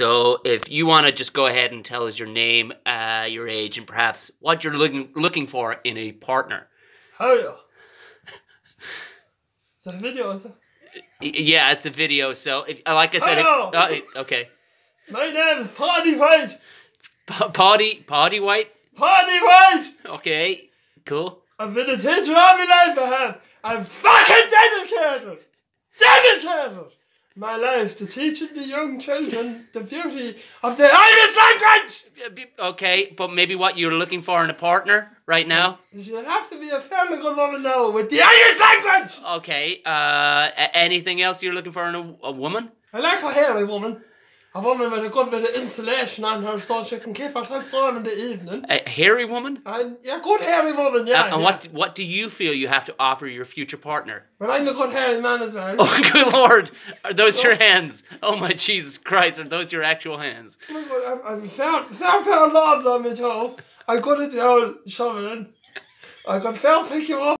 So if you want to just go ahead and tell us your name, uh, your age, and perhaps what you're looking looking for in a partner. How are you? Is that a video? Is it? Yeah, it's a video. So if, uh, like I said, uh, okay. My name is Paddy White. P- Paddy, Paddy White. Paddy White. Okay, cool. I've been a teacher all my life. I have. I'm fucking dedicated. Dedicated. My life to teaching the young children the beauty of the Irish language. Okay, but maybe what you're looking for in a partner right now. You have to be a good woman now with the Irish language. Okay. Uh, anything else you're looking for in a, a woman? I like a hairy woman. A woman with a good bit of insulation on her so she can keep herself warm in the evening. A hairy woman? And yeah, good hairy woman, yeah. Uh, and yeah. what what do you feel you have to offer your future partner? Well, I'm a good hairy man as well. Oh, good lord! Are those your hands? Oh my Jesus Christ! Are those your actual hands? Oh my god, I've, I've a fair, fair pair of knobs on my toe. I'm good at the old shoveling. I could fair pick you up.